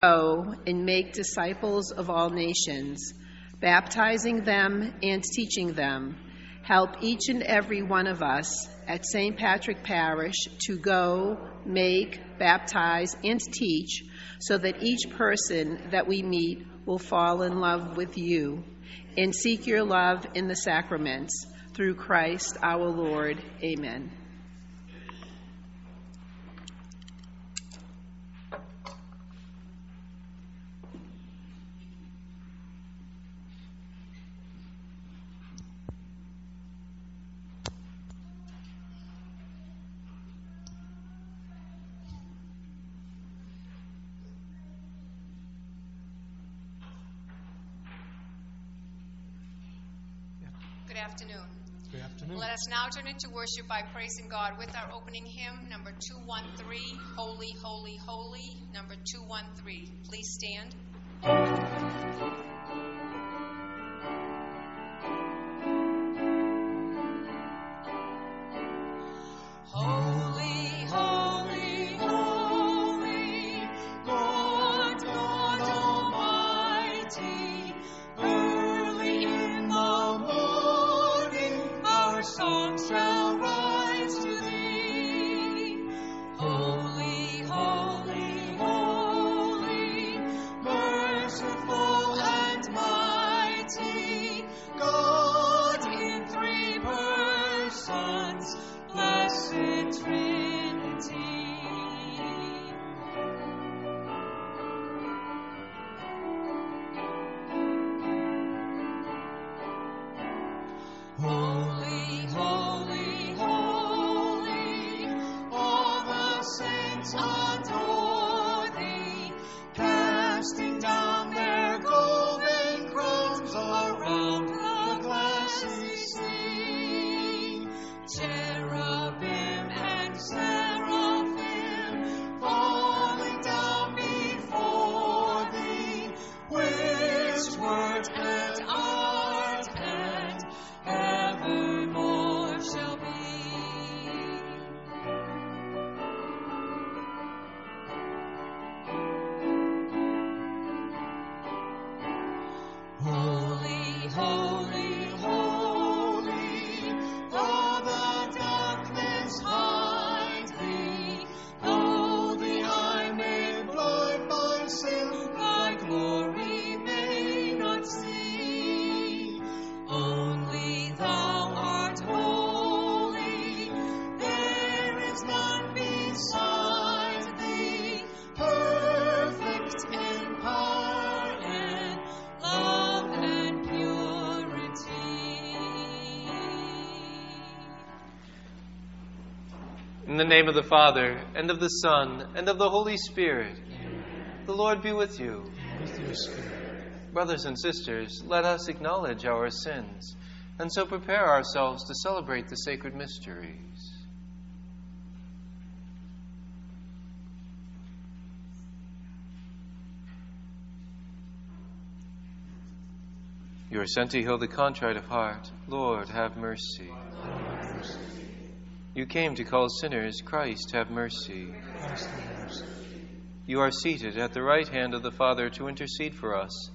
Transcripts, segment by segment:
Go and make disciples of all nations, baptizing them and teaching them. Help each and every one of us at St. Patrick Parish to go, make, baptize, and teach so that each person that we meet will fall in love with you and seek your love in the sacraments. Through Christ our Lord. Amen. Good afternoon. Good turn into worship by praising God with our opening hymn, number 213, Holy, Holy, Holy, number 213. Please stand. In the name of the Father, and of the Son, and of the Holy Spirit. The Lord be with you. With. Brothers and sisters, let us acknowledge our sins, and so prepare ourselves to celebrate the sacred mysteries. You are sent to heal the contrite of heart. Lord, have mercy. You came to call sinners. Christ, have mercy. Christ have mercy. You are seated at the right hand of the Father to intercede for us.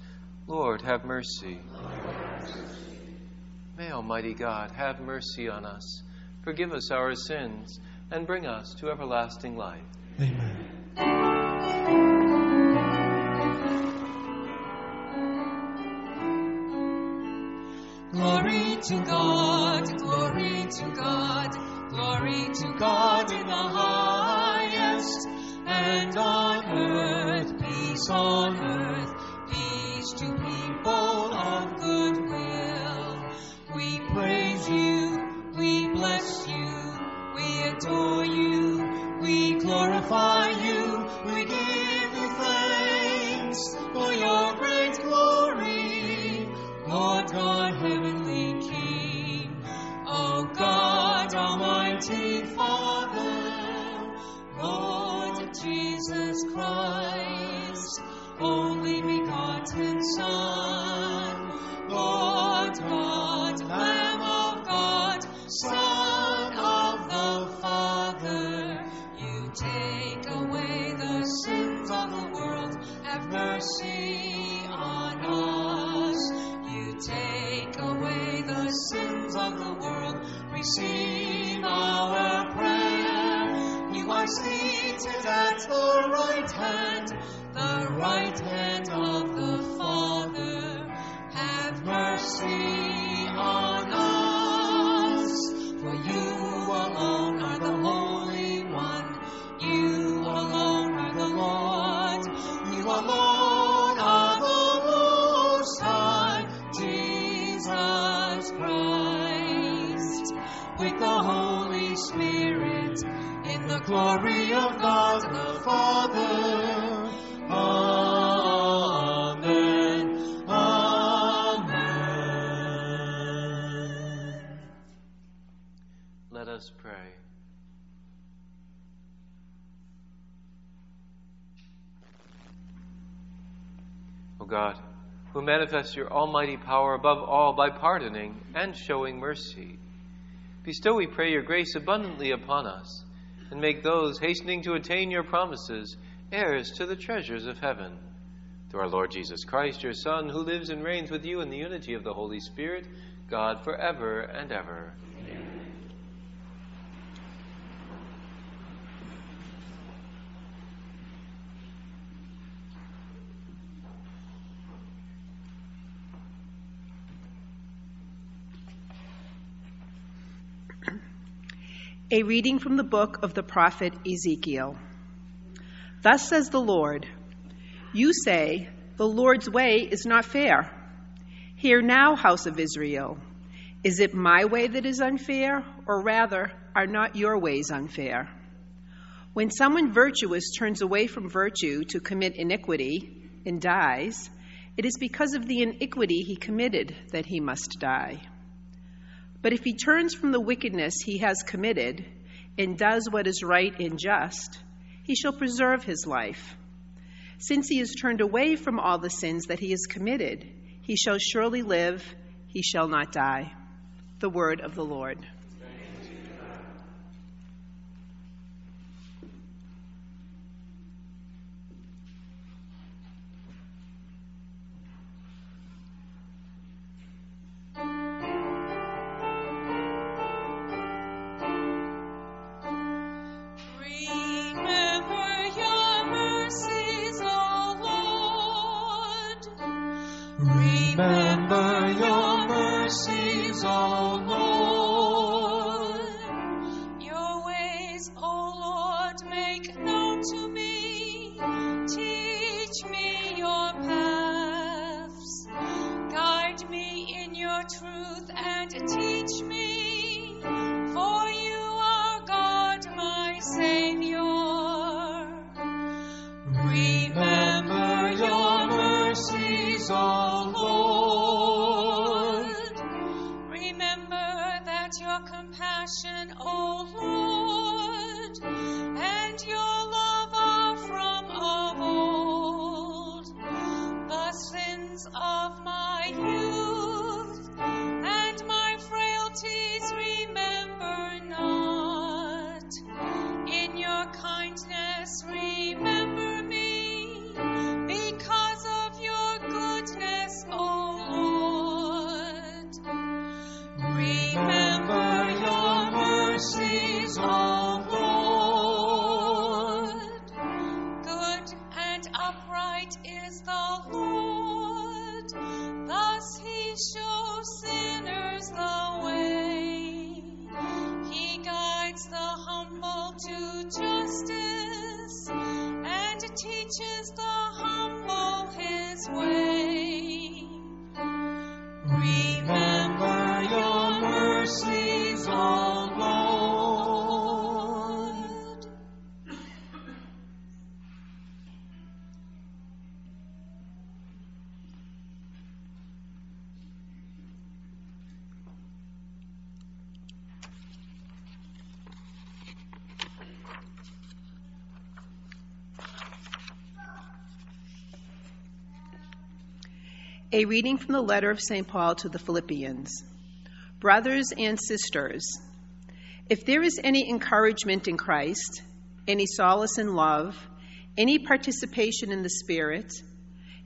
Lord, have mercy. May Almighty God have mercy on us, forgive us our sins, and bring us to everlasting life. Amen. Glory to God, glory to God, glory to God in the highest, and on earth peace on earth, peace to people of good will. We praise you, we bless you, we adore you, we glorify you, we give Jesus Christ, only begotten Son, Lord God, Lamb of God, Son of the Father, you take away the sins of the world. Have mercy on us. You take away the sins of the world. Receive are seated at the right hand, the right hand of the Father. Have mercy glory of God the Father. Amen. Amen. Let us pray. O God, who manifest your almighty power above all by pardoning and showing mercy, bestow, we pray, your grace abundantly upon us, and make those hastening to attain your promises heirs to the treasures of heaven. Through our Lord Jesus Christ, your Son, who lives and reigns with you in the unity of the Holy Spirit, God forever and ever. A reading from the book of the prophet Ezekiel. Thus says the Lord You say, The Lord's way is not fair. Hear now, house of Israel. Is it my way that is unfair, or rather, are not your ways unfair? When someone virtuous turns away from virtue to commit iniquity and dies, it is because of the iniquity he committed that he must die. But if he turns from the wickedness he has committed and does what is right and just, he shall preserve his life. Since he has turned away from all the sins that he has committed, he shall surely live, he shall not die. The word of the Lord. A reading from the letter of St. Paul to the Philippians. Brothers and sisters, if there is any encouragement in Christ, any solace in love, any participation in the Spirit,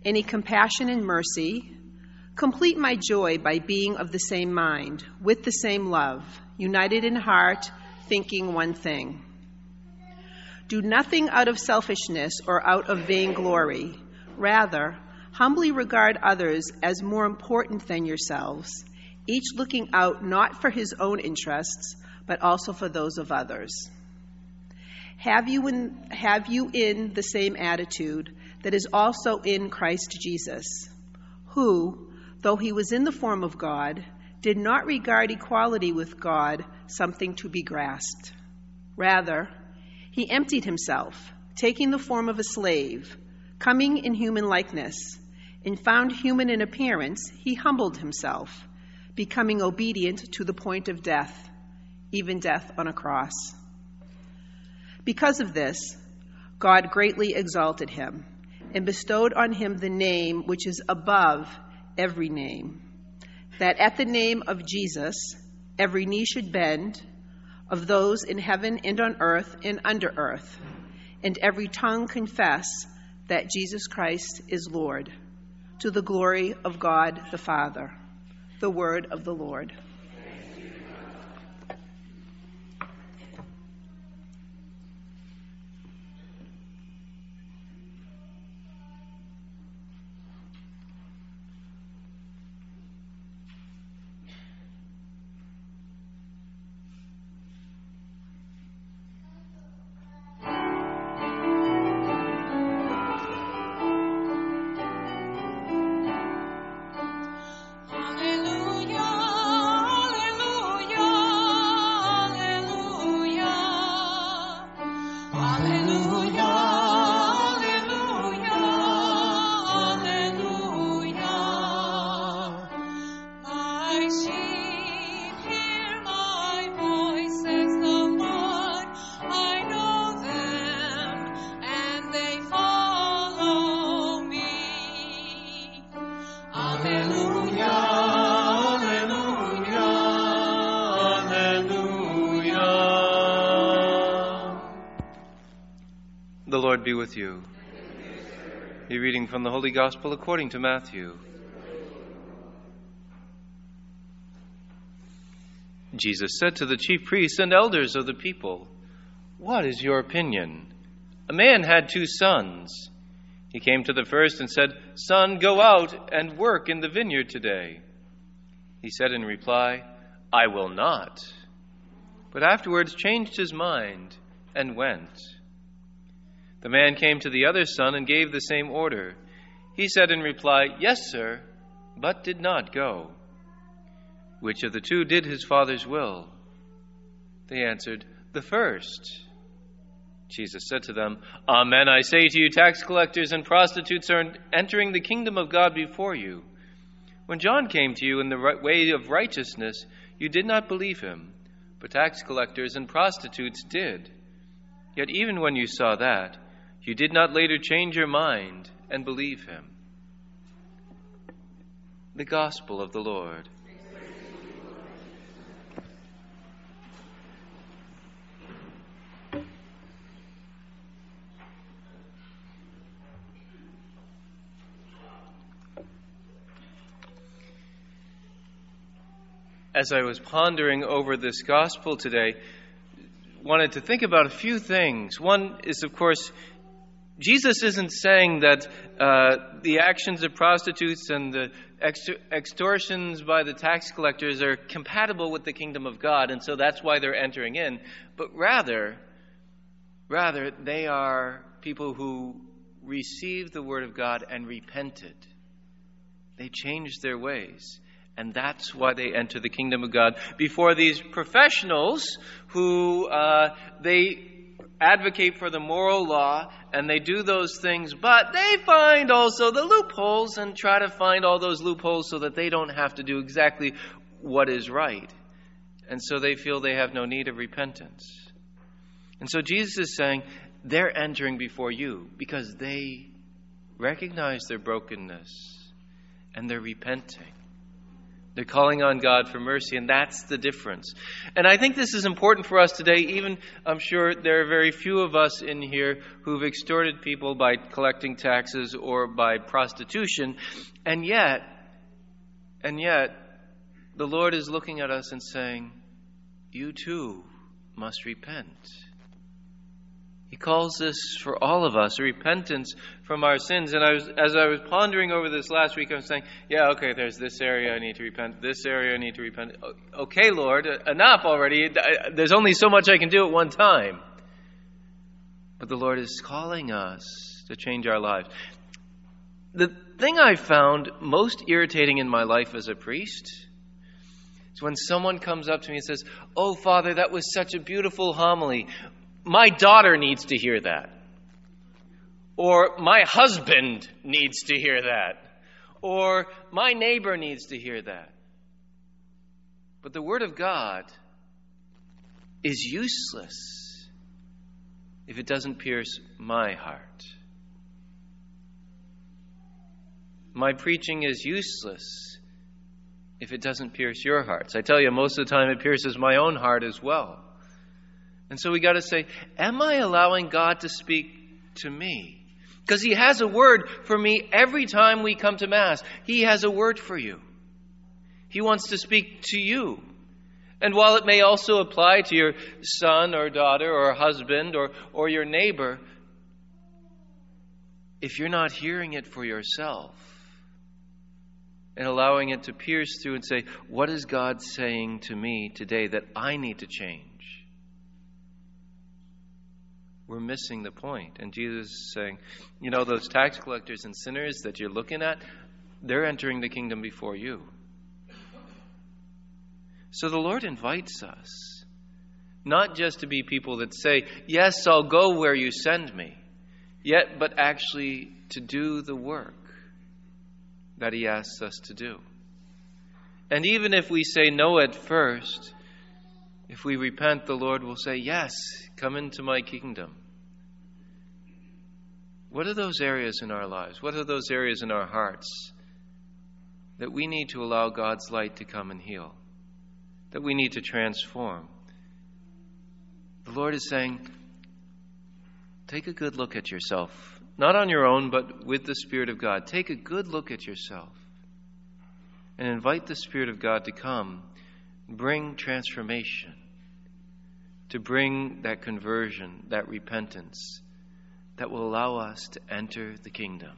any compassion and mercy, complete my joy by being of the same mind, with the same love, united in heart, thinking one thing. Do nothing out of selfishness or out of vainglory. Rather, humbly regard others as more important than yourselves, each looking out not for his own interests, but also for those of others. Have you in, have you in the same attitude that is also in Christ Jesus, who, though he was in the form of God, did not regard equality with God something to be grasped. Rather, he emptied himself, taking the form of a slave, coming in human likeness, and found human in appearance, he humbled himself, becoming obedient to the point of death, even death on a cross. Because of this, God greatly exalted him and bestowed on him the name which is above every name, that at the name of Jesus every knee should bend, of those in heaven and on earth and under earth, and every tongue confess that Jesus Christ is Lord, to the glory of God the Father. The word of the Lord. Be with you. A reading from the Holy Gospel according to Matthew. Jesus said to the chief priests and elders of the people, What is your opinion? A man had two sons. He came to the first and said, Son, go out and work in the vineyard today. He said in reply, I will not. But afterwards changed his mind and went. The man came to the other son and gave the same order. He said in reply, Yes, sir, but did not go. Which of the two did his father's will? They answered, The first. Jesus said to them, Amen, I say to you, tax collectors and prostitutes are entering the kingdom of God before you. When John came to you in the way of righteousness, you did not believe him, but tax collectors and prostitutes did. Yet even when you saw that, you did not later change your mind and believe him. The Gospel of the Lord. As I was pondering over this gospel today, wanted to think about a few things. One is, of course, Jesus isn't saying that uh, the actions of prostitutes and the extortions by the tax collectors are compatible with the kingdom of God, and so that's why they're entering in. But rather, rather, they are people who received the word of God and repented. They changed their ways. And that's why they enter the kingdom of God. Before these professionals who uh, they advocate for the moral law and they do those things, but they find also the loopholes and try to find all those loopholes so that they don't have to do exactly what is right. And so they feel they have no need of repentance. And so Jesus is saying they're entering before you because they recognize their brokenness and they're repenting. They're calling on God for mercy, and that's the difference. And I think this is important for us today. Even, I'm sure there are very few of us in here who've extorted people by collecting taxes or by prostitution. And yet, and yet, the Lord is looking at us and saying, You too must repent. He calls this for all of us, repentance from our sins. And I was, as I was pondering over this last week, I was saying, yeah, okay, there's this area I need to repent, this area I need to repent. Okay, Lord, enough already. There's only so much I can do at one time. But the Lord is calling us to change our lives. The thing I found most irritating in my life as a priest is when someone comes up to me and says, Oh, Father, that was such a beautiful homily. My daughter needs to hear that. Or my husband needs to hear that. Or my neighbor needs to hear that. But the Word of God is useless if it doesn't pierce my heart. My preaching is useless if it doesn't pierce your hearts. I tell you, most of the time it pierces my own heart as well. And so we got to say, Am I allowing God to speak to me? Because He has a word for me every time we come to Mass. He has a word for you. He wants to speak to you. And while it may also apply to your son or daughter or husband or, or your neighbor, if you're not hearing it for yourself and allowing it to pierce through and say, What is God saying to me today that I need to change? We're missing the point. And Jesus is saying, you know, those tax collectors and sinners that you're looking at, they're entering the kingdom before you. So the Lord invites us not just to be people that say, Yes, I'll go where you send me, yet, but actually to do the work that He asks us to do. And even if we say no at first, if we repent, the Lord will say, Yes, come into my kingdom. What are those areas in our lives? What are those areas in our hearts that we need to allow God's light to come and heal? That we need to transform? The Lord is saying, take a good look at yourself. Not on your own, but with the Spirit of God. Take a good look at yourself and invite the Spirit of God to come bring transformation, to bring that conversion, that repentance that will allow us to enter the kingdom.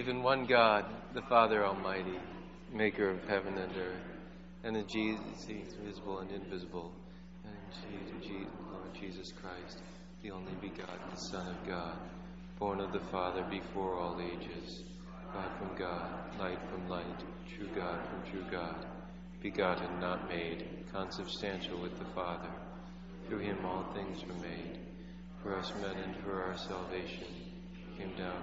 Believe in one God, the Father Almighty, maker of heaven and earth, and in Jesus, visible and invisible, and in Jesus, Lord Jesus Christ, the only begotten Son of God, born of the Father before all ages, God from God, light from light, true God from true God, begotten, not made, consubstantial with the Father. Through him all things were made. For us men and for our salvation, He came down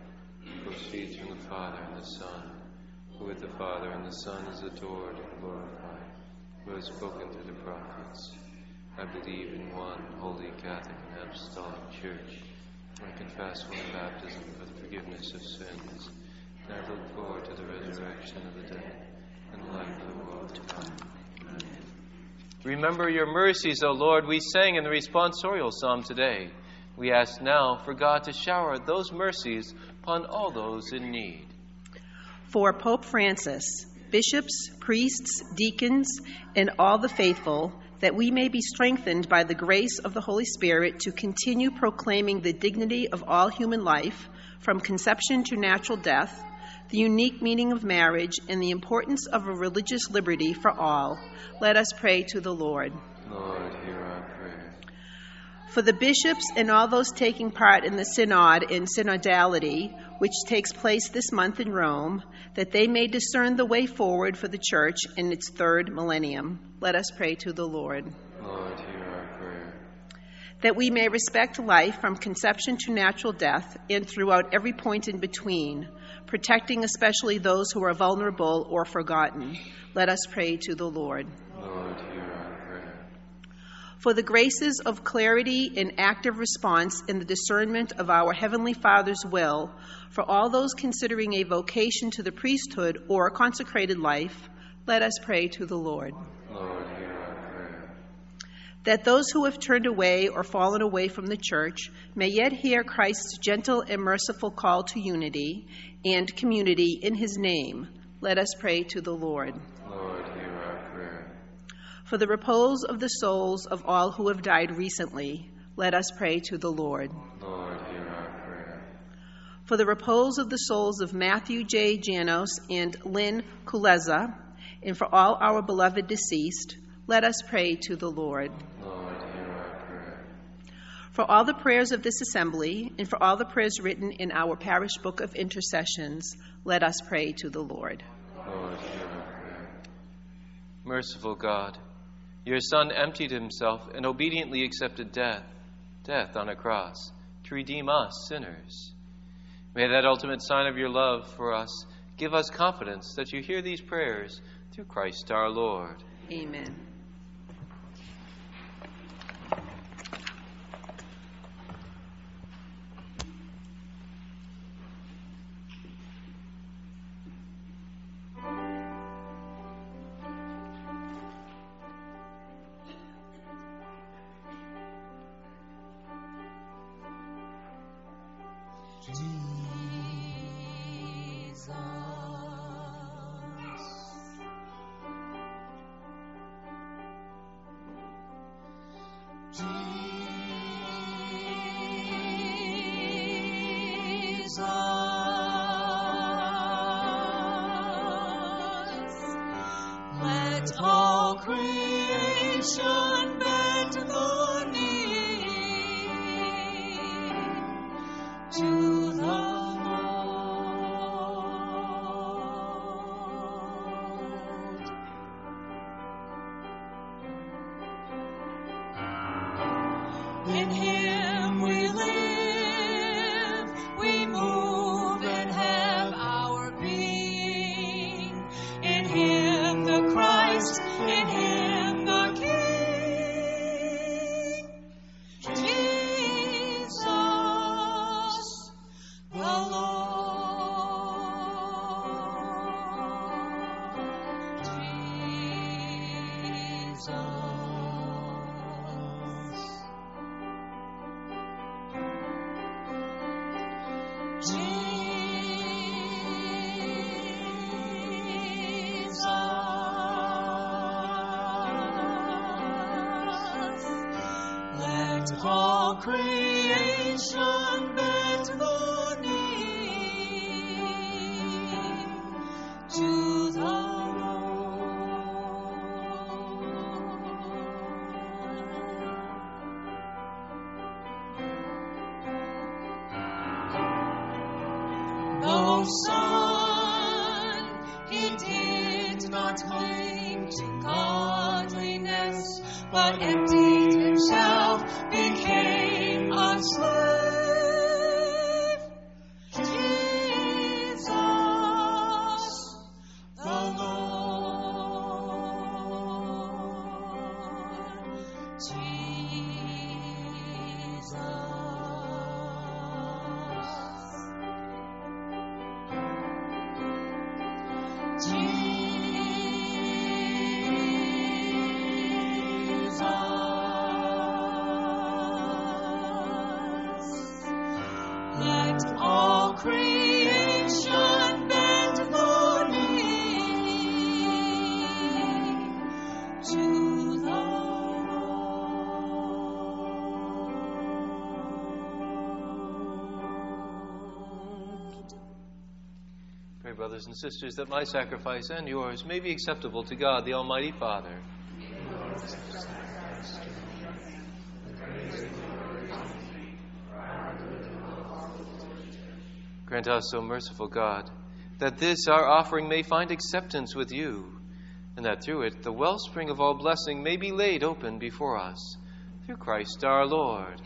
proceeds from the Father and the Son, who with the Father and the Son is adored and glorified, who has spoken through the prophets. I believe in one holy Catholic and Apostolic Church. I confess one baptism for the forgiveness of sins, and I look forward to the resurrection of the dead and the life of the world to come. Remember your mercies, O Lord, we sang in the responsorial psalm today. We ask now for God to shower those mercies upon all those in need. for Pope Francis, bishops, priests, deacons, and all the faithful, that we may be strengthened by the grace of the Holy Spirit to continue proclaiming the dignity of all human life, from conception to natural death, the unique meaning of marriage, and the importance of a religious liberty for all. Let us pray to the Lord. Lord, hear our prayer. For the bishops and all those taking part in the synod and synodality, which takes place this month in Rome, that they may discern the way forward for the church in its third millennium. Let us pray to the Lord. Lord, hear our prayer. That we may respect life from conception to natural death and throughout every point in between, protecting especially those who are vulnerable or forgotten. Let us pray to the Lord. Lord, hear our prayer. For the graces of clarity and active response in the discernment of our Heavenly Father's will for all those considering a vocation to the priesthood or a consecrated life, let us pray to the Lord. Lord, hear our prayer. That those who have turned away or fallen away from the church may yet hear Christ's gentle and merciful call to unity and community in his name, let us pray to the Lord. Lord, hear our prayer. For the repose of the souls of all who have died recently, let us pray to the Lord. Lord, hear our prayer. For the repose of the souls of Matthew J. Janos and Lynn Kuleza, and for all our beloved deceased, let us pray to the Lord. Lord, hear our prayer. For all the prayers of this assembly, and for all the prayers written in our parish book of intercessions, let us pray to the Lord. Lord, hear our prayer. Merciful God, your Son emptied himself and obediently accepted death, death on a cross, to redeem us, sinners. May that ultimate sign of your love for us give us confidence that you hear these prayers through Christ our Lord. Amen. All creation bend the sisters, that my sacrifice and yours may be acceptable to God, the Almighty Father. Grant us, O merciful God, that this our offering may find acceptance with you, and that through it the wellspring of all blessing may be laid open before us. Through Christ our Lord.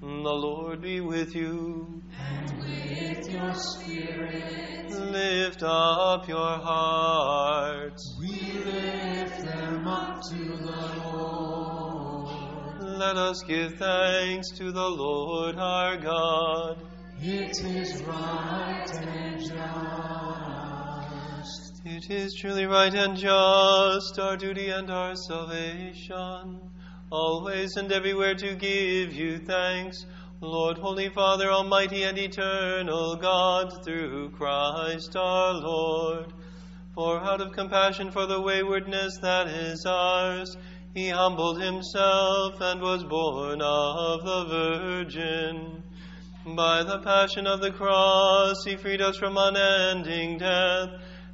The Lord be with you. And with your spirit, Lift up your hearts. we lift them up to the Lord. Let us give thanks to the Lord our God. It is right and just. It is truly right and just, our duty and our salvation, always and everywhere to give you thanks, Lord, Holy Father, Almighty and eternal God, through Christ our Lord. For out of compassion for the waywardness that is ours, he humbled himself and was born of the Virgin. By the passion of the cross, he freed us from unending death,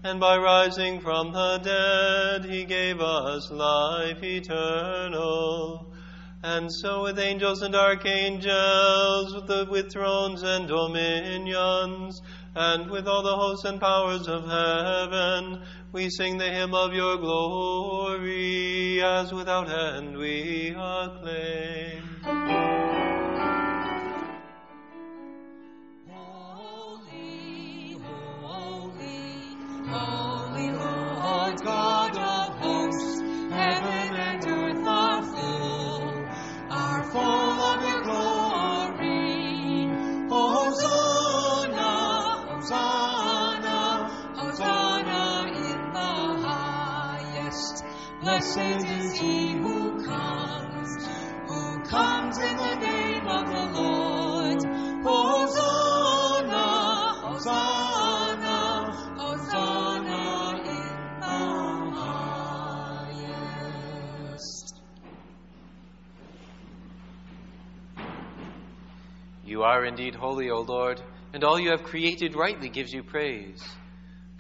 and by rising from the dead, he gave us life eternal. And so, with angels and archangels, with, the, with thrones and dominions, and with all the hosts and powers of heaven, we sing the hymn of your glory, as without end we acclaim. Blessed is he who comes, who comes in the name of the Lord. Hosanna, Hosanna, Hosanna in the highest. You are indeed holy, O Lord, and all you have created rightly gives you praise.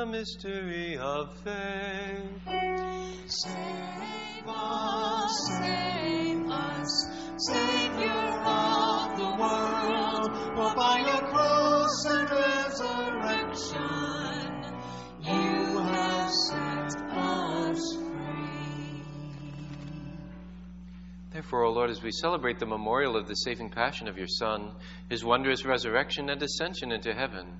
The mystery of faith. Save us, save us, Savior of the world, for by your cross and resurrection you have set us free. Therefore, O Lord, as we celebrate the memorial of the saving passion of your Son, his wondrous resurrection and ascension into heaven,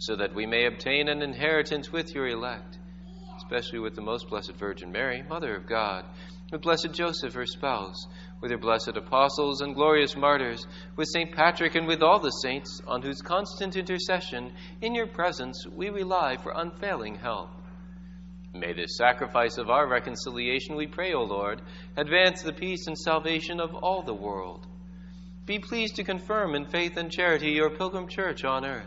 so that we may obtain an inheritance with your elect, especially with the most blessed Virgin Mary, Mother of God, with blessed Joseph, her spouse, with your blessed apostles and glorious martyrs, with St. Patrick and with all the saints, on whose constant intercession in your presence we rely for unfailing help. May this sacrifice of our reconciliation, we pray, O Lord, advance the peace and salvation of all the world. Be pleased to confirm in faith and charity your pilgrim church on earth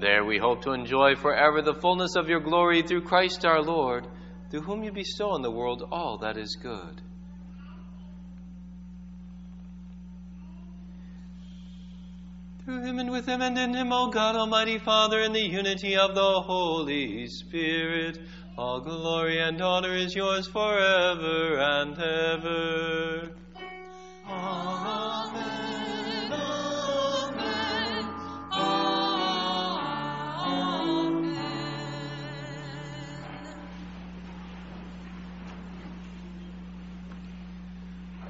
there we hope to enjoy forever the fullness of your glory through Christ our Lord, through whom you bestow on the world all that is good. Through him and with him and in him, O God, Almighty Father, in the unity of the Holy Spirit, all glory and honor is yours forever and ever. Amen.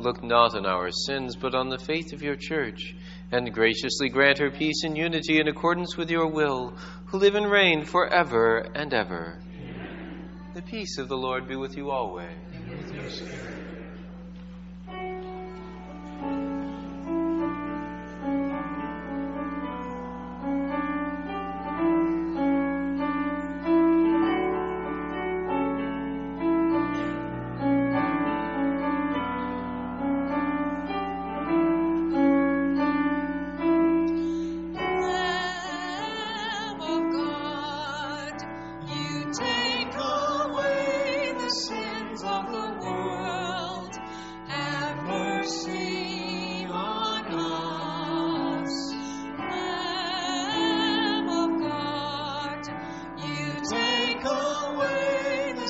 Look not on our sins, but on the faith of your church, and graciously grant her peace and unity in accordance with your will, who live and reign forever and ever. Amen. The peace of the Lord be with you always.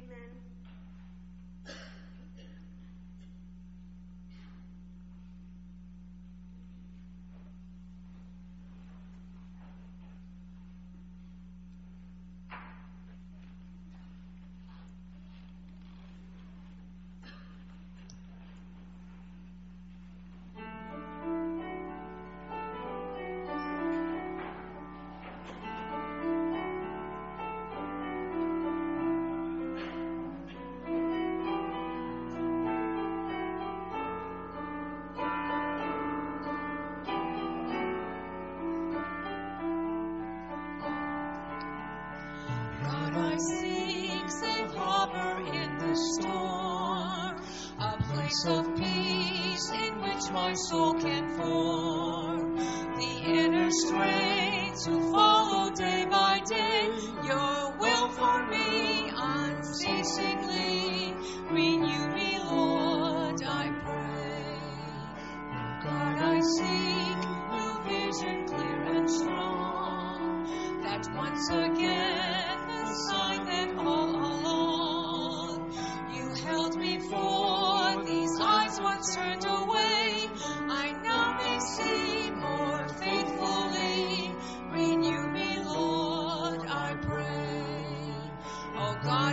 Amen. Place of peace in which my soul can form. The inner strength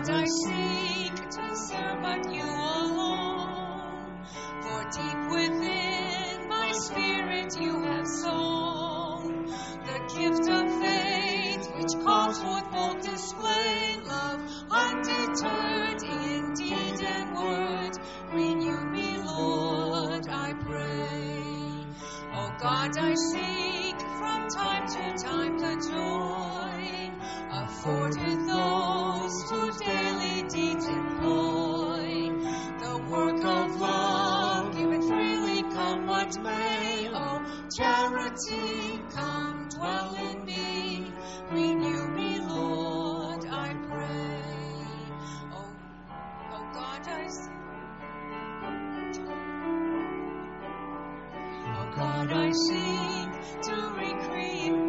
oh God, I seek to recreate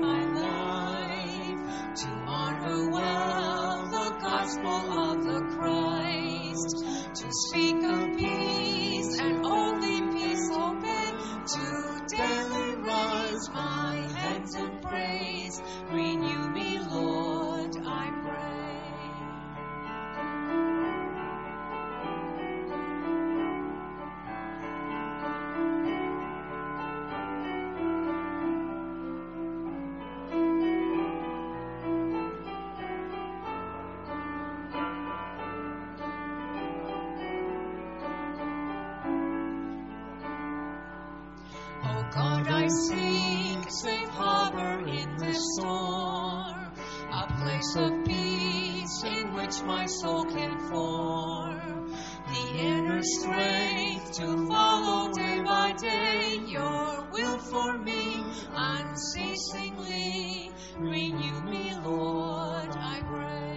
Seek safe harbor in the storm, a place of peace in which my soul can form the inner strength to follow day by day your will for me unceasingly. Renew me, Lord, I pray.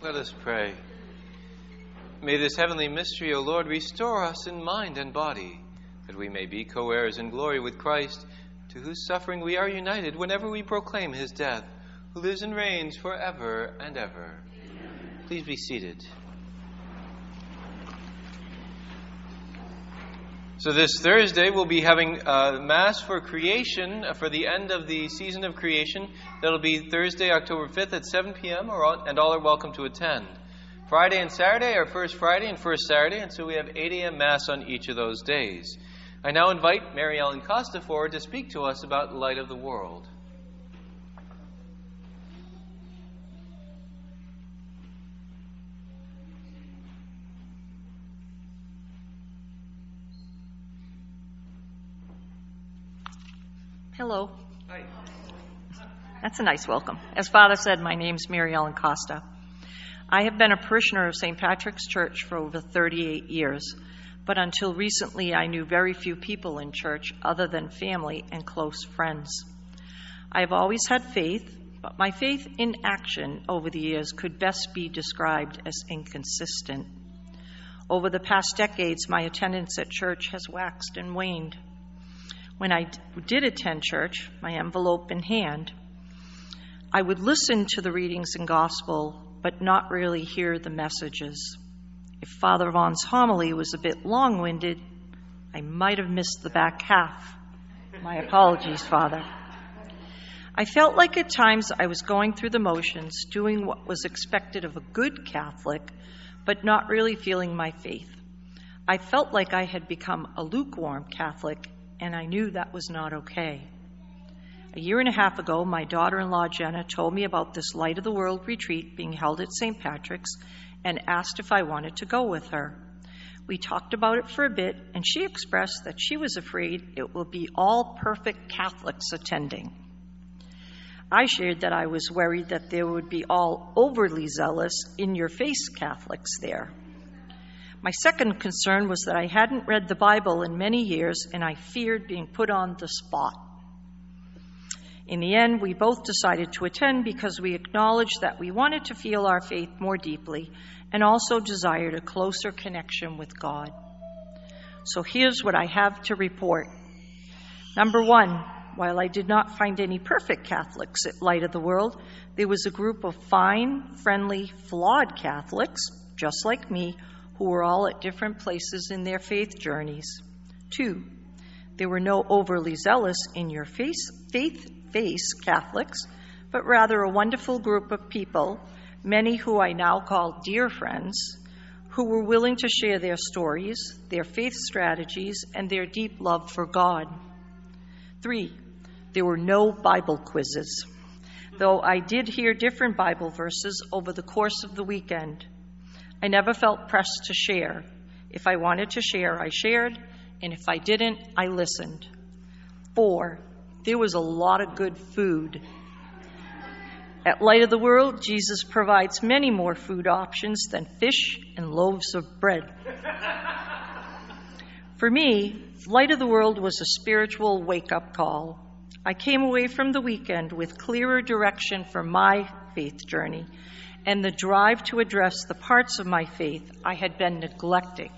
Let us pray. May this heavenly mystery, O Lord, restore us in mind and body, that we may be co heirs in glory with Christ, to whose suffering we are united whenever we proclaim his death, who lives and reigns forever and ever. Please be seated. So, this Thursday, we'll be having uh, Mass for creation uh, for the end of the season of creation. That'll be Thursday, October 5th at 7 p.m., and all are welcome to attend. Friday and Saturday are First Friday and First Saturday, and so we have 8 a.m. Mass on each of those days. I now invite Mary Ellen Costa forward to speak to us about Light of the World. Hello. Hi. That's a nice welcome. As Father said, my name's Mary Ellen Costa. I have been a parishioner of St. Patrick's Church for over 38 years, but until recently I knew very few people in church other than family and close friends. I have always had faith, but my faith in action over the years could best be described as inconsistent. Over the past decades, my attendance at church has waxed and waned. When I did attend church, my envelope in hand, I would listen to the readings in gospel, but not really hear the messages. If Father Von's homily was a bit long winded, I might have missed the back half. My apologies, Father. I felt like at times I was going through the motions, doing what was expected of a good Catholic, but not really feeling my faith. I felt like I had become a lukewarm Catholic and I knew that was not okay. A year and a half ago, my daughter in law Jenna told me about this Light of the World retreat being held at St. Patrick's and asked if I wanted to go with her. We talked about it for a bit, and she expressed that she was afraid it will be all perfect Catholics attending. I shared that I was worried that there would be all overly zealous, in your face Catholics there. My second concern was that I hadn't read the Bible in many years and I feared being put on the spot. In the end, we both decided to attend because we acknowledged that we wanted to feel our faith more deeply and also desired a closer connection with God. So here's what I have to report. Number one, while I did not find any perfect Catholics at Light of the World, there was a group of fine, friendly, flawed Catholics, just like me, who were all at different places in their faith journeys. Two, there were no overly zealous in your face, faith face Catholics, but rather a wonderful group of people, many who I now call dear friends, who were willing to share their stories, their faith strategies, and their deep love for God. Three, there were no Bible quizzes, though I did hear different Bible verses over the course of the weekend. I never felt pressed to share. If I wanted to share, I shared, and if I didn't, I listened. Four, there was a lot of good food. At Light of the World, Jesus provides many more food options than fish and loaves of bread. For me, Light of the World was a spiritual wake up call. I came away from the weekend with clearer direction for my faith journey and the drive to address the parts of my faith I had been neglecting.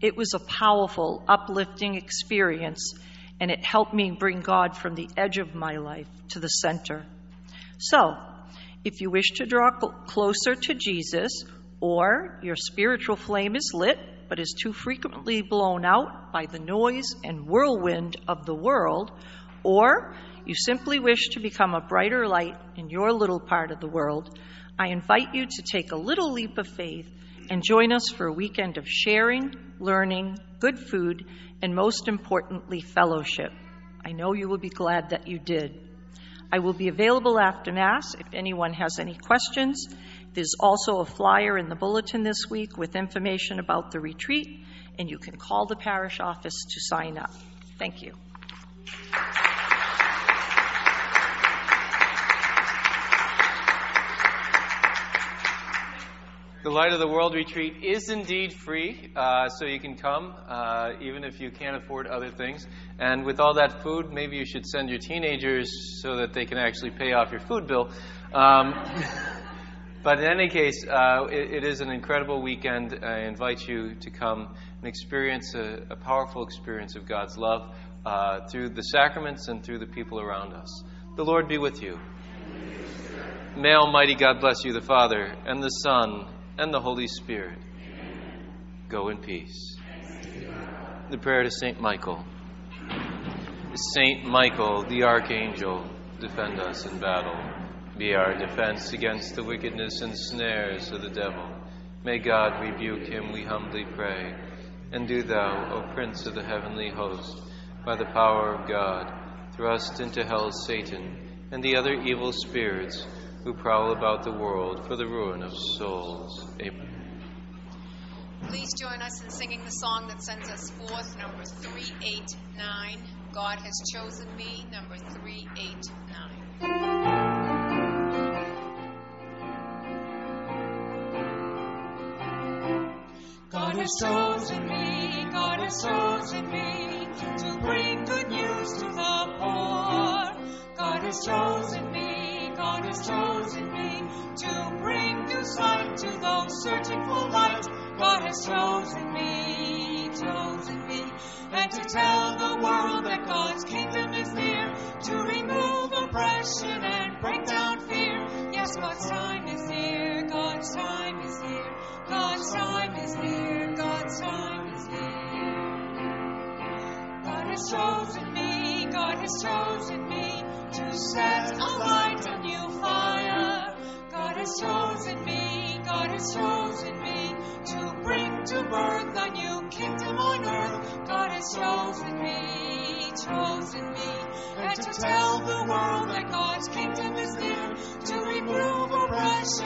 It was a powerful, uplifting experience, and it helped me bring God from the edge of my life to the center. So, if you wish to draw cl- closer to Jesus, or your spiritual flame is lit but is too frequently blown out by the noise and whirlwind of the world, or you simply wish to become a brighter light in your little part of the world, I invite you to take a little leap of faith and join us for a weekend of sharing, learning, good food, and most importantly, fellowship. I know you will be glad that you did. I will be available after Mass if anyone has any questions. There's also a flyer in the bulletin this week with information about the retreat, and you can call the parish office to sign up. Thank you. The Light of the World retreat is indeed free, uh, so you can come, uh, even if you can't afford other things. And with all that food, maybe you should send your teenagers so that they can actually pay off your food bill. Um, But in any case, uh, it, it is an incredible weekend. I invite you to come and experience a, a powerful experience of God's love uh, through the sacraments and through the people around us. The Lord be with you. May Almighty God bless you, the Father, and the Son, and the Holy Spirit. Go in peace. The prayer to Saint Michael. Saint Michael, the Archangel, defend us in battle. Be our defense against the wickedness and snares of the devil. May God rebuke him, we humbly pray. And do thou, O Prince of the heavenly host, by the power of God, thrust into hell Satan and the other evil spirits who prowl about the world for the ruin of souls. Amen. Please join us in singing the song that sends us forth, number 389. God has chosen me, number 389. God has chosen me, God has chosen me to bring good news to the poor. God has chosen me, God has chosen me to bring new sight to those searching for light. God has chosen me, chosen me, and to tell the world that God's kingdom is near, to remove oppression and break down fear. Yes, God's time is here, God's time is here, God's time is here, God's time is here. God has chosen me, God has chosen me to set a new fire. God has chosen me, God has chosen me to bring to birth a new kingdom on earth. God has chosen me, chosen me, and to tell the world that God's kingdom is near,